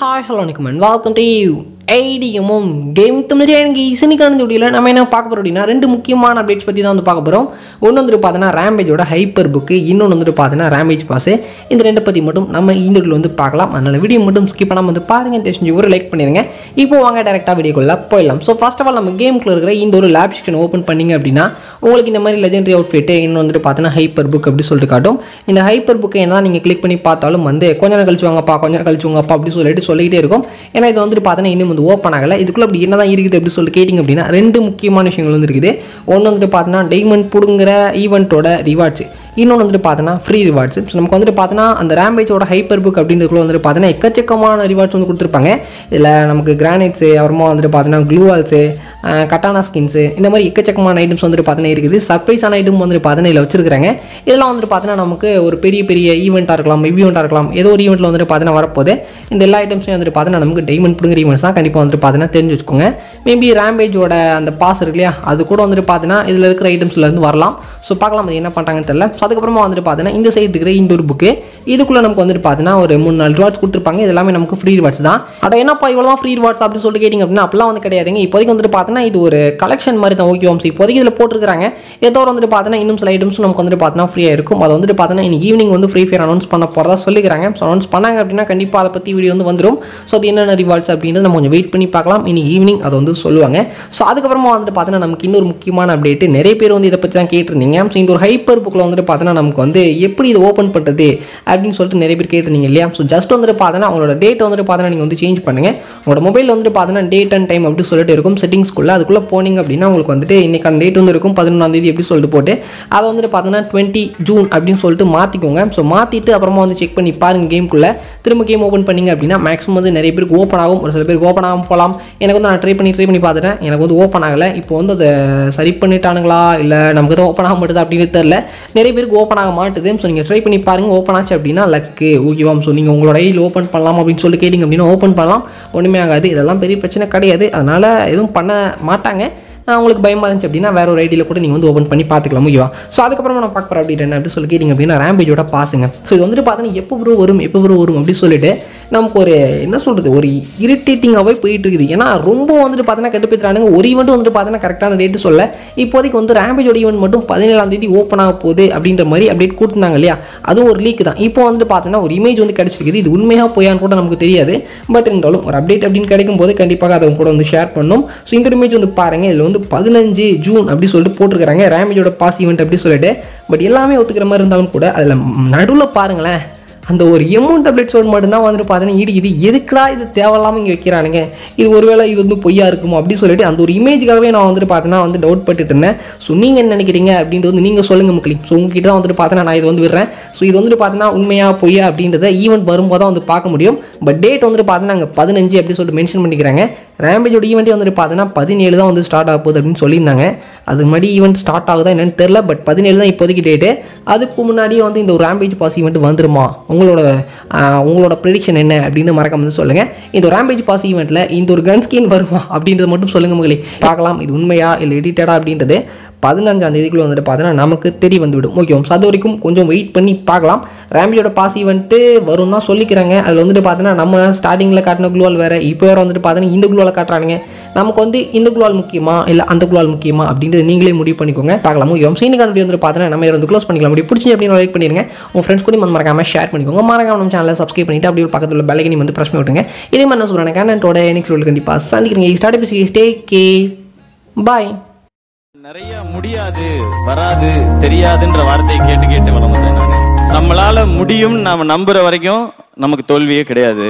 Hi, hello Nickman, welcome to you. ஐடிஎம்மும் game Tamil எனக்கு இசனிக்கான வீடியோவில் நம்ம என்ன பார்க்க போகிறோம் அப்படின்னா ரெண்டு முக்கியமான அப்டேட்ஸ் பற்றி தான் வந்து பார்க்க போகிறோம் ஒன்று வந்துட்டு பார்த்தீங்கன்னா ரேம்பேஜோட ஹைப்பர் புக்கு இன்னொன்று வந்துட்டு பார்த்தீங்கன்னா ரேம்பேஜ் பாஸ் இந்த ரெண்டு பற்றி மட்டும் நம்ம இந்த வந்து பார்க்கலாம். அதனால் வீடியோ மட்டும் ஸ்கிப் பண்ணாமல் வந்து பாருங்க. தெரிஞ்சு ஒரு லைக் பண்ணிடுங்க இப்போ வாங்க டேரெக்டாக வீடியோக்குள்ள போயிடலாம். ஸோ ஃபஸ்ட் ஆஃப் ஆல் நம்ம கேமுக்குள்ள இருக்கிற இந்த ஒரு லேப் செக்ஷன் ஓப்பன் பண்ணிங்க அப்படின்னா உங்களுக்கு இந்த மாதிரி லெஜெண்டரி அவுட்ஃபிட்டு இன்னும் வந்துட்டு பார்த்தீங்கன்னா ஹைப்பர் புக் அப்படி சொல்லிட்டு காட்டும். இந்த ஹைப்பர் புக்கை என்ன நீங்கள் கிளிக் பண்ணி பார்த்தாலும் வந்து கொஞ்ச நேரம் கழிச்சு வாங்கப்பா கொஞ்ச நேரம் கழிச்சு வாங்கப்பா அப்படி சொல்லிட்டு சொல்லிக்கிட்டே இருக்கும். ஏன்னா இது வந்துட்டு பார்த்தீங்கன்னா இன்னும் வந்து ஓப்பன் ஆகலை. இதுக்குள்ள அப்படி என்ன தான் இருக்குது எப்படி சொல்லி கேட்டிங்க அப்படின்னா ரெண்டு முக்கியமான விஷயங்கள் வந்து இருக்குது. ஒன்று வந்துட்டு பார்த்தீங்கன்னா டைமண்ட் பிடுங்குற ஈவெண்ட்டோட ரிவார்ட்ஸ் இன்னொன்று வந்துட்டு பார்த்தோன்னா ஃப்ரீ ரிவார்ட்ஸ் ஸோ நமக்கு வந்துட்டு பார்த்தோன்னா அந்த ரேம்பேஜோட ஹைப்பர் புக் அப்படின்றதுக்குள்ள வந்துட்டு பார்த்தோன்னா எக்கச்சக்கமான ரிவார்ட்ஸ் வந்து கொடுத்துருப்பாங்க இதில் நமக்கு கிரானைட்ஸு அப்புறமா வந்துட்டு பார்த்தோன்னா க்ளூவால்ஸு கட்டானா ஸ்கின்ஸு இந்த மாதிரி எக்கச்சக்கமான ஐட்டம்ஸ் வந்துட்டு பார்த்தோன்னா இருக்குது சர்ப்ரைஸான ஐட்டம் வந்துட்டு பார்த்தோன்னா இதில் வச்சிருக்காங்க இதெல்லாம் வந்துட்டு பார்த்தோன்னா நமக்கு ஒரு பெரிய பெரிய ஈவெண்ட்டாக இருக்கலாம் ஈவெண்ட்டாக இருக்கலாம் ஏதோ ஒரு ஈவெண்ட்டில் வந்துட்டு பார்த்தோன்னா வரப்போது இந்த எல்லா ஐட்டம்ஸையும் வந்துட்டு பார்த்தோன்னா நமக்கு டைமண்ட் பிடுங்குற ஈவெண்ட்ஸ் தான் கண்டிப்பாக வந்துட்டு பார்த்தோன்னா தெரிஞ்சு வச்சுக்கோங்க மேபி ரேம்பேஜோட அந்த பாஸ் இருக்கு இல்லையா அது கூட வந்துட்டு பார்த்தோன்னா இதில் இருக்கிற ஐட்டம்ஸ்லேருந்து வரலாம் ஸோ பார்க்கலாம் அது என்ன பண்ணுறாங்கன்னு தெரியல ஸோ அதுக்கப்புறமா வந்துட்டு பார்த்தீங்கன்னா இந்த சைடு இருக்கிற இந்த ஒரு புக்கு இதுக்குள்ளே நமக்கு வந்துட்டு பார்த்தீங்கன்னா ஒரு மூணு நாலு ரிவார்ட்ஸ் கொடுத்துருப்பாங்க. இது எல்லாமே நமக்கு ஃப்ரீ ரிவார்ட்ஸ் தான். அட என்னப்பா இவ்வளோ ஃப்ரீ ரிவார்ட்ஸ் அப்படின்னு சொல்லிட்டு கேட்டிங்க அப்படின்னா அப்பெல்லாம் வந்து கிடையாதுங்க. இப்போதைக்கு வந்துட்டு பார்த்தீங்கன்னா இது ஒரு கலெக்ஷன் மாதிரி தான். ஓகே வம்சி இப்போதைக்கு இதில் போட்டிருக்காங்க ஏதோ வந்துட்டு பார்த்தீங்கன்னா இன்னும் சில ஐட்டம்ஸ் நமக்கு வந்துட்டு பார்த்தீங்கன்னா ஃப்ரீயாக இருக்கும். அதை வந்துட்டு பார்த்தீங்கன்னா இன்னைக்கு ஈவினிங் வந்து ஃப்ரீ ஃபயர் அனௌன்ஸ் பண்ண போகிறதா சொல்லிக்கிறாங்க. ஸோ அனௌன்ஸ் பண்ணாங்க அப்படின்னா கண்டிப்பாக அதை பற்றி வீடியோ வந்து வந்துடும் ஸோ அது என்னென்ன ரிவார்ட்ஸ் அப்படின்றது நம்ம கொஞ்சம் வெயிட் பண்ணி பார்க்கலாம். இன்னைக்கு ஈவினிங் அதை வந்து சொல்லுவாங்க. ஸோ அதுக்கப்புறமா வந்துட்டு பார்த்தீங்கன்னா நமக்கு இன்னொரு முக்கியமான அப்டேட் நிறைய பேர் வந்து இதை பற்றி தான் கேட்டிருந்தீங்க. ஸோ இந்த ஒரு ஹைப்பர் புக்கில் வந்துட்டு பார்த்தோன்னா நமக்கு வந்து எப்படி இது ஓப்பன் பண்ணுறது அப்படின்னு சொல்லிட்டு நிறைய பேர் கேட்டிருந்தீங்க இல்லையா? ஸோ ஜஸ்ட் வந்துட்டு பார்த்தோன்னா அவங்களோட டேட் வந்துட்டு பார்த்தோன்னா நீங்கள் வந்து சேஞ்ச் பண்ணுங்கள் உங்களோட மொபைல் வந்துட்டு பார்த்தோன்னா டேட் அண்ட் டைம் அப்படி சொல்லிட்டு இருக்கும். செட்டிங்ஸ்குள்ளே அதுக்குள்ளே போனீங்க அப்படின்னா உங்களுக்கு வந்துட்டு இன்னைக்கான டேட் வந்து இருக்கும். பதினொன்றாந்தேதி எப்படி சொல்லிட்டு போட்டு அதை வந்துட்டு பார்த்தோன்னா டுவெண்ட்டி ஜூன் அப்படின்னு சொல்லிட்டு மாற்றிக்கோங்க ஸோ மாற்றிட்டு அப்புறமா வந்து செக் பண்ணி பாருங்கள் கேம்குள்ளே திரும்ப கேம் ஓப்பன் பண்ணீங்க அப்படின்னா மேக்ஸிமம் வந்து நிறைய பேருக்கு ஓப்பன் ஆகும். ஒரு சில பேருக்கு ஓப்பன் ஆகும் போகலாம் எனக்கு வந்து நான் ட்ரை பண்ணி ட்ரை பண்ணி பார்த்துட்டேன். எனக்கு வந்து ஓப்பன் ஆகலை. இப்போ வந்து அதை சரி பண்ணிட்டானுங்களா? இல்லை நமக்கு தான் ஓப்பன் ஆக மாட்டேது அப்படின்னு தெரில நிறைய பேருக்கு ஓப்பன் ஆக மாட்டுது ஸோ நீங்கள் ட்ரை பண்ணி பாருங்கள் ஓப்பன் ஆச்சு அப்படின்னா லக்கு ஓகேவா ஸோ நீங்கள் உங்களோட ஐடியில் ஓப்பன் பண்ணலாம் அப்படின்னு சொல்லி கேட்டிங்க அப்படின்னா ஓப்பன் பண்ணலாம். ஒன்றுமே ஆகாது. இதெல்லாம் பெரிய பிரச்சனை கிடையாது. அதனால் எதுவும் பண்ண மாட்டாங்க. உங்களுக்கு பயமாக இருந்துச்சு அப்படின்னா வேற ஒரு ஐடியில் கூட நீங்கள் வந்து ஓப்பன் பண்ணி பார்த்துக்கலாம் ஓகேவா ஸோ அதுக்கப்புறமா நான் பார்க்க அப்படின்னு என்ன அப்படின்னு சொல்லி கேட்டிங்க அப்படின்னா ரேம்பேஜோட பாசுங்க. ஸோ இது வந்துட்டு பார்த்தீங்கன்னா எப்போ ப்ரோ வரும் எப்போ ப்ரோ வரும் அப்படின்னு சொல்லிட்டு நமக்கு ஒரு என்ன சொல்கிறது ஒரு இரிட்டேட்டிங்காகவே போயிட்டு இருக்குது ஏன்னா ரொம்ப வந்துட்டு பார்த்தீங்கன்னா கட்டுப்படுத்துறானுங்க. ஒரு ஈவெண்ட் வந்துட்டு பார்த்தீங்கன்னா கரெக்டான டேட்டு சொல்ல இப்போதைக்கு வந்து ரேம்பேஜோட ஈவெண்ட் மட்டும் பதினேழாம் தேதி ஓப்பன் ஆக போகுது அப்படின்ற மாதிரி அப்டேட் கொடுத்துருந்தாங்க இல்லையா? அதுவும் ஒரு லீக் தான். இப்போ வந்துட்டு பார்த்தீங்கன்னா ஒரு இமேஜ் வந்து கிடச்சிருக்குது. இது உண்மையாக போயான்னு கூட நமக்கு தெரியாது. பட் இருந்தாலும் ஒரு அப்டேட் அப்படின்னு கிடைக்கும் போது கண்டிப்பாக அதை கூட வந்து ஷேர் பண்ணும். ஸோ இந்த இமேஜ் வந்து பாருங்கள் இதில் வந்து பதினஞ்சு ஜூன் அப்படி சொல்லிட்டு போட்டிருக்காங்க ரேமேஜோட பாஸ் ஈவெண்ட் அப்படி சொல்லிட்டு. பட் எல்லாமே ஒத்துக்கிற மாதிரி இருந்தாலும் கூட அதில் நடுவில் பாருங்களேன். அந்த ஒரு எமௌண்ட் டப்ளெட்ஸோடு மட்டும்தான் வந்துட்டு பார்த்தீங்கன்னா இது எதுக்குடா இது தேவையில்லாமல் இங்கே வைக்கிறானுங்க? இது ஒருவேளை இது வந்து பொய்யா இருக்குமோ அப்படின்னு சொல்லிட்டு அந்த ஒரு இமேஜுக்காகவே நான் வந்துட்டு பார்த்தீங்கன்னா வந்து டவுட் பட்டுட்டு இருந்தேன். ஸோ நீங்கள் என்ன நினைக்கிறீங்க அப்படின்றது வந்து நீங்கள் சொல்லுங்கள் மக்களி. ஸோ உங்ககிட்ட தான் வந்துட்டு பார்த்தீங்கன்னா நான் இது வந்து விடுறேன். ஸோ இது வந்துட்டு பார்த்தீங்கன்னா உண்மையா பொய்யா அப்படின்றத ஈவெண்ட் வரும்போது தான் வந்து பார்க்க முடியும். பட் டேட் வந்துட்டு பார்த்தீங்கன்னா அங்கே பதினஞ்சு அப்படின்னு சொல்லிட்டு மென்ஷன் பண்ணிக்கிறாங்க. ரேம்பேஜோட ஈவெண்ட்டே வந்துட்டு பார்த்தீங்கன்னா பதினேழு தான் வந்து ஸ்டார்ட் ஆக போகுது அப்படின்னு சொல்லியிருந்தாங்க. அதுக்கு முன்னாடி ஈவெண்ட் ஸ்டார்ட் ஆகுதா என்னன்னு தெரில பட் பதினேழு தான் இப்போதைக்கு டேட்டு அதுக்கு முன்னாடியே வந்து இந்த ஒரு ரேம்பேஜ் பாஸ் ஈவெண்ட் வந்துருமா? உங்களோட உங்களோட ப்ரெடிக்ஷன் என்ன அப்படின்னு மறக்காம வந்து சொல்லுங்கள் இந்த ஒரு ரேம்பேஜ் பாஸ் ஈவெண்ட்டில் இந்த ஒரு கன் ஸ்கின் வருமா அப்படின்றது மட்டும் சொல்லுங்கள் மகளே. பார்க்கலாம் இது உண்மையா இல்லை எடிட்டடா அப்படின்றது. பதினஞ்சாம் தேதிக்குள்ள வந்துட்டு பார்த்தீங்கன்னா நமக்கு தெரிய வந்துவிடும். ஓகே ஸோ அது வரைக்கும் கொஞ்சம் வெயிட் பண்ணி பார்க்கலாம். ரேம்பியோட பாஸ் ஈவெண்ட்டு வரும் தான் சொல்லிக்கிறாங்க. அதில் வந்துட்டு பார்த்தீங்கன்னா நம்ம ஸ்டார்டிங்கில் காட்டின குளோவால் வேறு இப்போ வேறு வந்துட்டு பார்த்தீங்கன்னா இந்த குளோவில் காட்டுறானுங்க. நமக்கு வந்து இந்த குலால் முக்கியமா? இல்லை அந்த குளோவால் முக்கியமா? அப்படின்றது நீங்களே முடிவு பண்ணிக்கோங்க. பார்க்கலாம்? ஓகே சீனிக்கான வீடியோ வந்து பார்த்தீங்கன்னா நம்ம வந்து க்ளோஸ் பண்ணிக்கலாம். முடியும் பிடிச்சி அப்படின்னு லைக் பண்ணிடுங்க. உங்கள் ஃப்ரெண்ட்ஸ் கூட மறக்காம ஷேர் பண்ணிக்கோங்க. மறக்காம நம்ம சேனலை சப்ஸ்கிரைப் பண்ணிட்டு அப்படியே பக்கத்தில் உள்ள பலகினி வந்து பிரச்சனை விட்டுங்க இதே மாதிரி நான் சொல்கிறேன் கண்டென்ட்டோட எனக்கு சொல்லி கண்டிப்பாக சந்திக்கிறீங்க ஸ்டார்ட் பேசி ஸ்டே கே பாய் நிறைய முடியாது வராது தெரியாதுன்ற வார்த்தையை கேட்டு கேட்டு வளர்ந்தேன் நம்மளால முடியும் நாம நம்புற வரைக்கும் நமக்கு தோல்வியே கிடையாது.